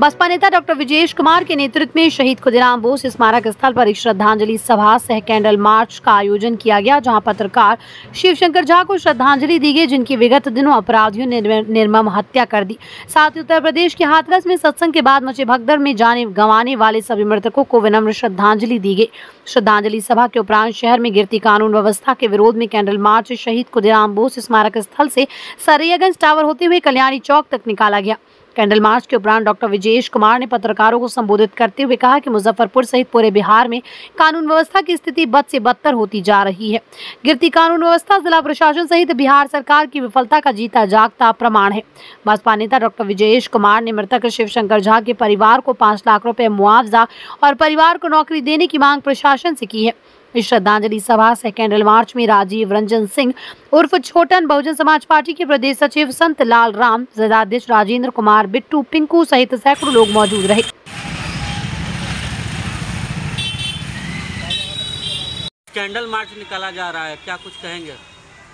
बसपा नेता डॉक्टर विजेश कुमार के नेतृत्व में शहीद खुदीराम बोस स्मारक स्थल पर एक श्रद्धांजलि सभा सह कैंडल मार्च का आयोजन किया गया, जहाँ पत्रकार शिवशंकर झा को श्रद्धांजलि दी गई, जिनकी विगत दिनों अपराधियों ने निर्म- निर्मम हत्या कर दी। साथ ही उत्तर प्रदेश के हाथरस में सत्संग के बाद मचे भगदड़ में जाने, गंवाने वाले सभी मृतकों को विनम्र श्रद्धांजलि दी गई। श्रद्धांजलि सभा के उपरांत शहर में गिरती कानून व्यवस्था के विरोध में कैंडल मार्च शहीद खुदीराम बोस स्मारक स्थल से सरैयागंज टावर होते हुए कल्याणी चौक तक निकाला गया। कैंडल मार्च के उपरांत डॉक्टर विजेश कुमार ने पत्रकारों को संबोधित करते हुए कहा कि मुजफ्फरपुर सहित पूरे बिहार में कानून व्यवस्था की स्थिति बद से बदतर होती जा रही है। गिरती कानून व्यवस्था जिला प्रशासन सहित बिहार सरकार की विफलता का जीता जागता प्रमाण है। बसपा नेता डॉक्टर विजयेश कुमार ने मृतक शिवशंकर झा के परिवार को पाँच लाख रुपए मुआवजा और परिवार को नौकरी देने की मांग प्रशासन से की है। श्रद्धांजलि सभा सह कैंडल मार्च में राजीव रंजन सिंह उर्फ़ छोटन बहुजन समाज पार्टी के प्रदेश सचिव संत लाल राम जिलाध्यक्ष राजेंद्र कुमार बिट्टू पिंकू सहित सैकड़ों लोग मौजूद रहे। कैंडल मार्च निकाला जा रहा है क्या कुछ कहेंगे?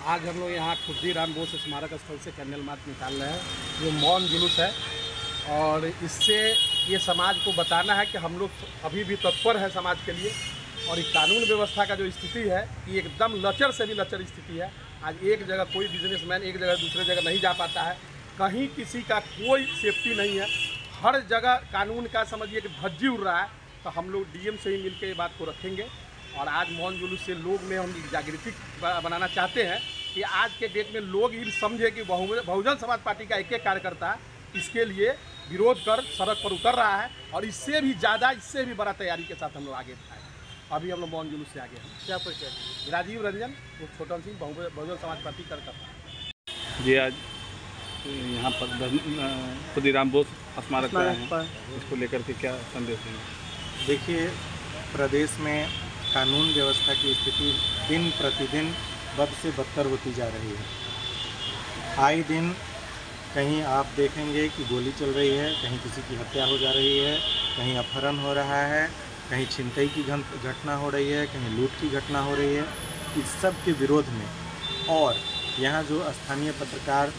आज हम लोग यहाँ खुद्दीराम बोस स्मारक स्थल से कैंडल मार्च निकाल रहे हैं ये मौन जुलूस है। और इससे ये समाज को बताना है कि हम लोग अभी भी तत्पर है समाज के लिए। और ये कानून व्यवस्था का जो स्थिति है, ये एकदम लचर से भी लचर स्थिति है। आज एक जगह कोई बिजनेसमैन एक जगह दूसरे जगह नहीं जा पाता है। कहीं किसी का कोई सेफ्टी नहीं है। हर जगह कानून का समझिए कि धज्जी उड़ रहा है तो हम लोग डीएम से ही मिलकर ये बात को रखेंगे। और आज मोहन जुलूस से लोग में हम जागृति बनाना चाहते हैं कि आज के डेट में लोग ये समझे कि बहुजन समाज पार्टी का एक एक कार्यकर्ता इसके लिए विरोध कर, सड़क पर उतर रहा है। और इससे भी ज़्यादा, इससे भी बड़ा तैयारी के साथ हम लोग आगे आए अभी हम लोग मौन जुलूस से आगे हैं। क्या परिचय राजीव रंजन वो छोटन सिंह बहु- बहुजन समाज पार्टी कार्यकर्ता जी आज यहाँ पर खुदीराम बोस स्मारक पर। इसको लेकर के क्या संदेश देंगे? देखिए प्रदेश में कानून व्यवस्था की स्थिति दिन प्रतिदिन बद से बदतर होती जा रही है। आए दिन कहीं आप देखेंगे कि गोली चल रही है कहीं किसी की हत्या हो जा रही है कहीं अपहरण हो रहा है कहीं छिनतई की घटना हो रही है, कहीं लूट की घटना हो रही है, इस सब के विरोध में। और यहाँ जो स्थानीय पत्रकार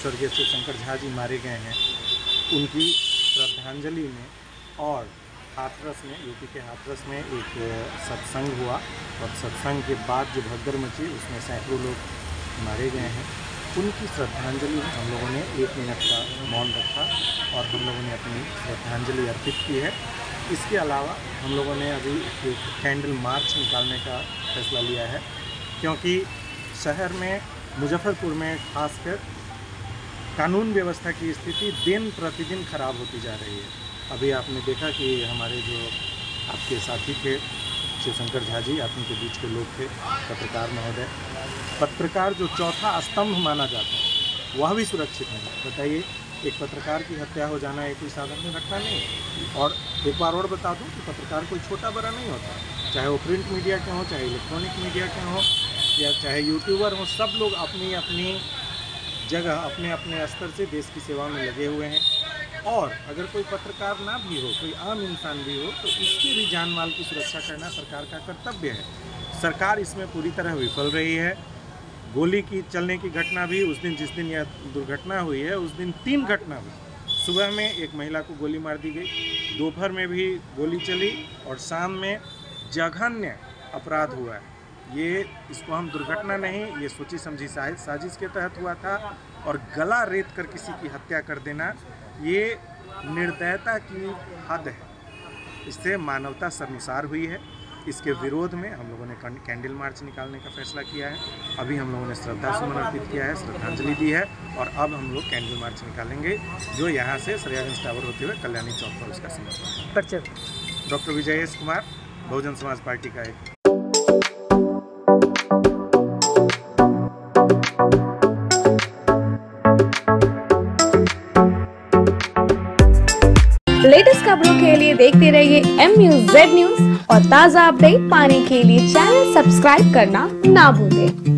स्वर्गीय शिवशंकर झा जी मारे गए हैं, उनकी श्रद्धांजलि में और हाथरस में, यूपी के हाथरस में एक सत्संग हुआ। और सत्संग के बाद जो भगदड़ मची, उसमें सैकड़ों लोग मारे गए हैं। उनकी श्रद्धांजलि हम लोगों ने एक मिनट का मौन रखा और हम लोगों ने अपनी श्रद्धांजलि अर्पित की है। इसके अलावा हम लोगों ने अभी एक कैंडल मार्च निकालने का फैसला लिया है, क्योंकि शहर में, मुजफ्फरपुर में खासकर कानून व्यवस्था की स्थिति दिन प्रतिदिन खराब होती जा रही है। अभी आपने देखा कि हमारे जो आपके साथी थे शिवशंकर झा जी, आप उनके बीच के लोग थे, पत्रकार महोदय, पत्रकार जो चौथा स्तंभ माना जाता है, वह भी सुरक्षित नहीं बताइए एक पत्रकार की हत्या हो जाना एक कोई साधारण घटना नहीं और एक बार और बता दूँ कि पत्रकार कोई छोटा बड़ा नहीं होता। चाहे वो प्रिंट मीडिया के हों, चाहे इलेक्ट्रॉनिक मीडिया के हों, या चाहे यूट्यूबर हों, सब लोग अपनी अपनी जगह अपने अपने स्तर से देश की सेवा में लगे हुए हैं। और अगर कोई पत्रकार ना भी हो, कोई आम इंसान भी हो तो इसके भी जान माल की सुरक्षा करना सरकार का कर्तव्य है। सरकार इसमें पूरी तरह विफल रही है। गोली की चलने की घटना भी, उस दिन जिस दिन यह दुर्घटना हुई है, उस दिन तीन घटना हुई। सुबह में एक महिला को गोली मार दी गई, दोपहर में भी गोली चली और शाम में जघन्य अपराध हुआ। है ये, इसको हम दुर्घटना नहीं, ये सोची समझी साजिश के तहत हुआ था और गला रेत कर किसी की हत्या कर देना, ये निर्दयता की हद है। इससे मानवता शर्मसार हुई है। इसके विरोध में हम लोगों ने कैंडल मार्च निकालने का फैसला किया है अभी हम लोगों ने श्रद्धा सुमन अर्पित किया है श्रद्धांजलि दी है और अब हम लोग कैंडल मार्च निकालेंगे जो यहाँ से सरियागंज टावर होते हुए कल्याणी चौक पर उसका समर्थन। डॉक्टर विजयेश कुमार बहुजन समाज पार्टी का एक लेटेस्ट खबरों के लिए देखते रहिए एम न्यूज़ जेड न्यूज़ और ताज़ा अपडेट पाने के लिए चैनल सब्सक्राइब करना ना भूलें।